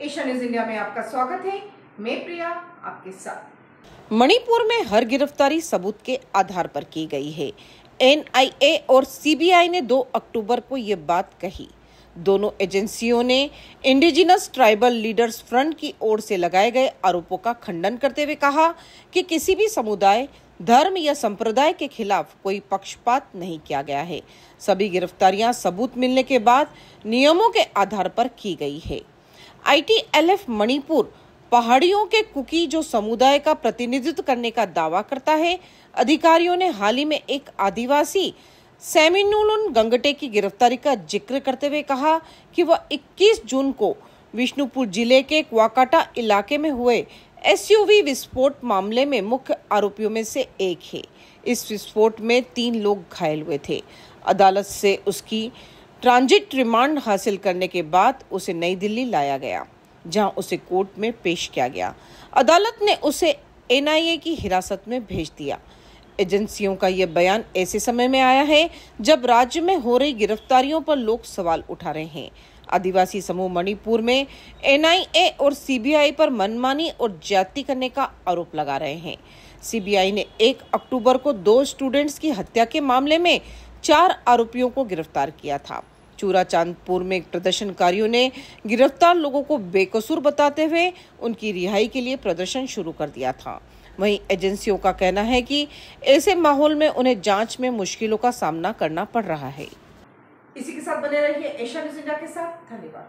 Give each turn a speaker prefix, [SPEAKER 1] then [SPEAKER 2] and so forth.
[SPEAKER 1] Asia news India में आपका स्वागत है। मैं प्रिया, आपके साथ।
[SPEAKER 2] मणिपुर में हर गिरफ्तारी सबूत के आधार पर की गई है। एनआईए और सीबीआई ने 2 अक्टूबर को ये बात कही। दोनों एजेंसियों ने इंडिजिनस ट्राइबल लीडर्स फ्रंट की ओर से लगाए गए आरोपों का खंडन करते हुए कहा कि किसी भी समुदाय, धर्म या संप्रदाय के खिलाफ कोई पक्षपात नहीं किया गया है। सभी गिरफ्तारियाँ सबूत मिलने के बाद नियमों के आधार पर की गई है। आईटीएलएफ मणिपुर पहाड़ियों के कुकी जो समुदाय का प्रतिनिधित्व करने का दावा करता है, अधिकारियों ने हाल ही में एक आदिवासी, सेमिनुलन गंगटे की गिरफ्तारी का ज़िक्र करते हुए कहा कि वह 21 जून को विष्णुपुर ज़िले के क्वाकाटा इलाके में हुए एसयूवी विस्फोट मामले में मुख्य आरोपियों में से एक है। इस विस्फोट में तीन लोग घायल हुए थे। अदालत से उसकी ट्रांजिट रिमांड हासिल करने के बाद उसे नई दिल्ली लाया गया, जहाँ उसे कोर्ट में पेश किया गया। अदालत ने उसे एनआईए की हिरासत में भेज दिया। एजेंसियों का यह बयान ऐसे समय में आया है जब राज्य में हो रही गिरफ्तारियों पर लोग सवाल उठा रहे हैं। आदिवासी समूह मणिपुर में एनआईए और सीबीआई पर मनमानी और ज्यादती करने का आरोप लगा रहे हैं। सीबीआई ने 1 अक्टूबर को दो स्टूडेंट्स की हत्या के मामले में चार आरोपियों को गिरफ़्तार किया था। चूरा चांदपुर में प्रदर्शनकारियों ने गिरफ़्तार लोगों को बेकसूर बताते हुए उनकी रिहाई के लिए प्रदर्शन शुरू कर दिया था। वहीं एजेंसियों का कहना है कि ऐसे माहौल में उन्हें जाँच में मुश्किलों का सामना करना पड़ रहा है।
[SPEAKER 1] इसी के साथ बने रहिए एशिया न्यूज़ इंडिया के साथ। धन्यवाद।